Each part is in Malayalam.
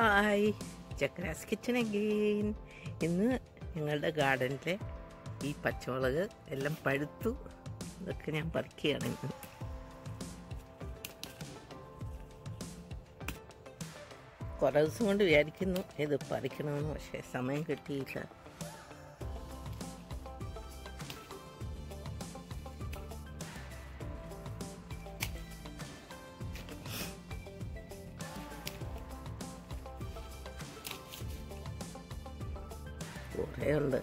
ഹായ് ചക്രാസ് കിച്ചൺ അഗെയിൻ ഇന്ന് ഞങ്ങളുടെ ഗാർഡനിലെ ഈ പച്ചമുളക് എല്ലാം പഴുത്തു. ഇതൊക്കെ ഞാൻ പറിക്കുകയാണ് ഇന്ന്. കുറേ ദിവസം കൊണ്ട് വിചാരിക്കുന്നു ഇത് പറിക്കണമെന്ന് പക്ഷേ സമയം കിട്ടിയില്ല. ഉണ്ട്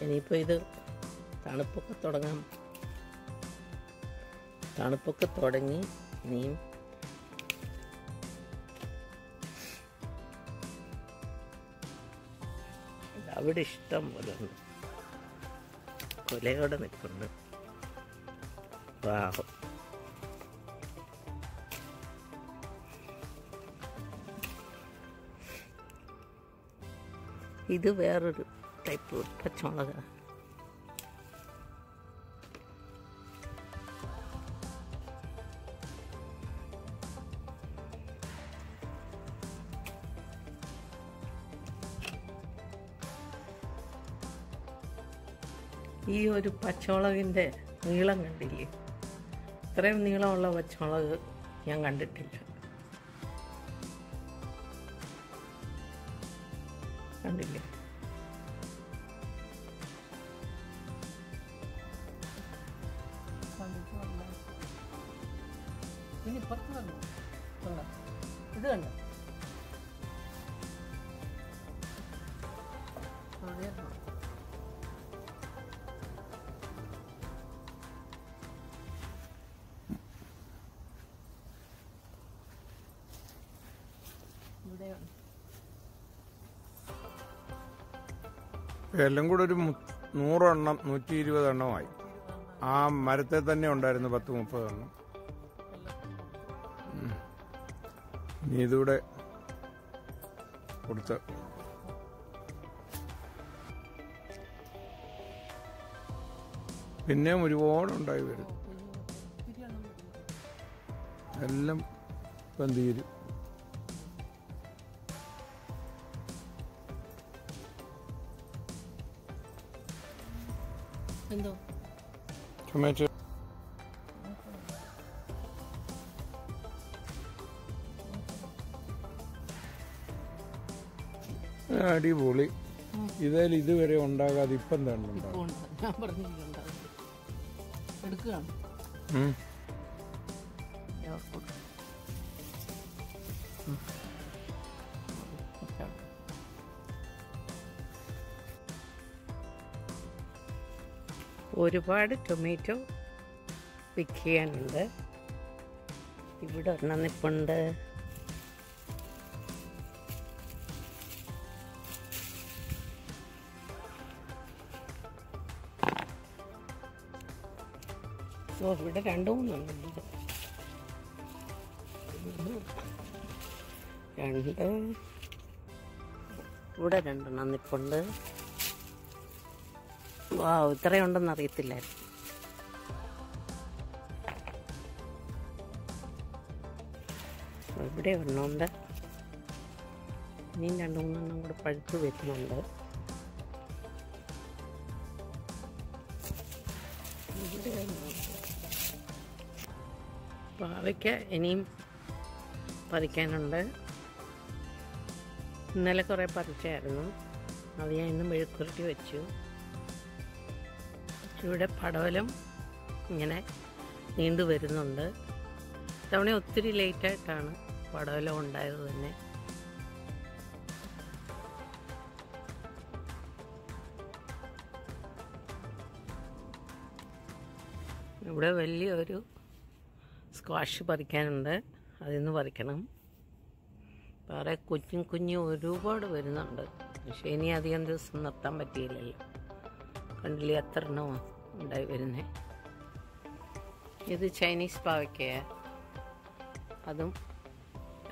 ഇനിയിപ്പോൾ ഇത് തണുപ്പൊക്കെ തുടങ്ങാം. തണുപ്പൊക്കെ തുടങ്ങി ഇനിയും അവിടെ ഇഷ്ടം പോലെ കൊലയോടെ നിൽക്കുന്നു ഇത് വേറൊരു ടൈപ്പ് പച്ചമുളക്. ഈ ഒരു പച്ചമുളകിന്റെ നീളം കണ്ടില്ലേ? ഇത്രയും നീളമുള്ള പച്ചമുളക് ഞാൻ കണ്ടിട്ടില്ല. വന്നു. കണ്ടോ ഇത് കണ്ടോ? എല്ലാം കൂടെ ഒരു നൂറെണ്ണം നൂറ്റി ഇരുപത് എണ്ണമായി ആ മരത്തെ തന്നെ ഉണ്ടായിരുന്നു പത്ത് മുപ്പത് ഇനി ഇതൂടെ കൊടുത്ത് പിന്നെയും ഒരുപാട് ഉണ്ടായി വരും. എല്ലാം ഇപ്പം തീരും എന്തോ? ടൊമാറ്റോ അടിപൊളി. ഇതിൽ ഇതുവരെ ഉണ്ടാകാതെ ഇപ്പം തന്നെ ഉണ്ടാകും ഞാൻ എടുക്കുകയാണ്. ഒരുപാട് ടൊമാറ്റോ പിക്ക് ചെയ്യാനുണ്ട് ഇവിടെ ഒരെണ്ണം നിപ്പുണ്ട്. ഇവിടെ രണ്ട് മൂന്നെണ്ണമുണ്ട് രണ്ട്. ഇവിടെ രണ്ടെണ്ണം നിപ്പുണ്ട്. വാ ഇത്രയുണ്ടെന്ന് അറിയത്തില്ലായിരുന്നു ഇവിടെ ഒരെണ്ണമുണ്ട്. ഇനിയും രണ്ട് മൂന്നെണ്ണം കൂടെ പഴുത്ത് വരുന്നുണ്ട്. ഇവിടെ. പാവയ്ക്ക ഇനിയും പറിക്കാനുണ്ട്. ഇന്നലെ കുറേ പറിച്ചായിരുന്നു. അത് ഞാൻ ഇന്ന് മെഴുക്കുരുട്ടി വെച്ചു. ഇവിടെ പടവലം ഇങ്ങനെ നീണ്ടു വരുന്നുണ്ട്. തവണ ഒത്തിരി ലേറ്റായിട്ടാണ് പടവലം ഉണ്ടായത് തന്നെ. ഇവിടെ വലിയൊരു സ്ക്വാഷ് പറിക്കാനുണ്ട്. അതിൽ നിന്ന് പറിക്കണം. വേറെ കുഞ്ഞും കുഞ്ഞു ഒരുപാട് വരുന്നുണ്ട്. പക്ഷേ ഇനി അധികം ദിവസം നിർത്താൻ പറ്റിയില്ലല്ലോ. കണ്ടില്ലേ എത്ര എണ്ണമാണ് ഉണ്ടായി വരുന്നേ? ഇത് ചൈനീസ് പാവയ്ക്കയ. അതും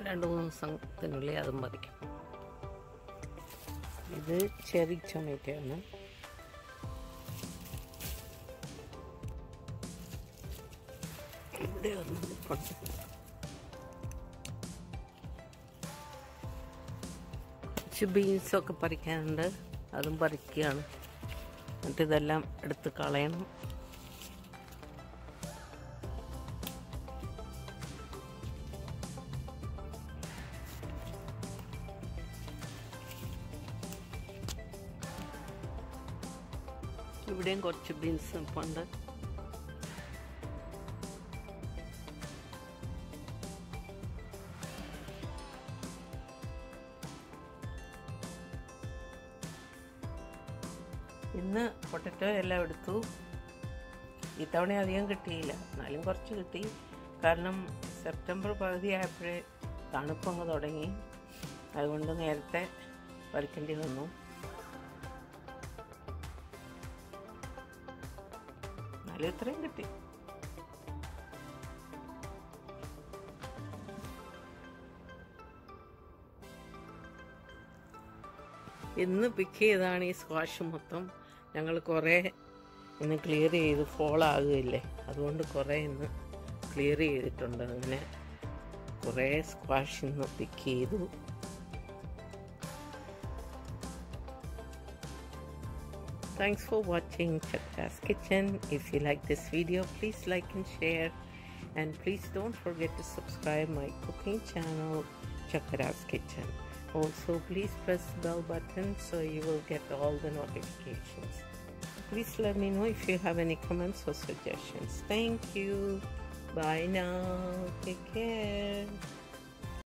രണ്ട് മൂന്ന് ദിവസത്തിനുള്ളിൽ അതും പറിക്കും. ഇത് ചെറി ടൊമാറ്റോ കുറച്ച് ബീൻസൊക്കെ പറിക്കാനുണ്ട്. അതും പറിക്കുകയാണ്. എന്നിട്ട് ഇതെല്ലാം എടുത്ത് കളയണം. ഇവിടെയും കുറച്ച് ബീൻസ് ഉണ്ട് ഇന്ന് പൊട്ടറ്റോ എല്ലാം എടുത്തു. ഇത്തവണ അധികം കിട്ടിയില്ല. എന്നാലും കുറച്ച് കിട്ടി. കാരണം സെപ്റ്റംബർ പകുതി ആയപ്പോഴേ തണുപ്പങ്ങ് തുടങ്ങി. അതുകൊണ്ട് നേരത്തെ പറിക്കേണ്ടി വന്നു. എന്നാലും ഇത്രയും കിട്ടി. ഇന്ന് പിക്ക് ചെയ്താണ് ഈ സ്ക്വാഷ് മൊത്തം. ഞങ്ങൾ കുറേ ഇന്ന് ക്ലിയർ ചെയ്ത് ഫോൾ ആകുകയില്ലേ അതുകൊണ്ട് കുറേ ഇന്ന് ക്ലിയർ ചെയ്തിട്ടുണ്ട് അങ്ങനെ കുറേ സ്ക്വാഷ് ഇന്ന് പിക്ക് ചെയ്തു Thanks for watching Chakra's Kitchen. If you like this video, please like and share. And please don't forget to subscribe my cooking channel, Chakra's Kitchen. Also, please press the bell button so you will get all the notifications. Please let me know if you have any comments or suggestions. Thank you. Bye now. Take care.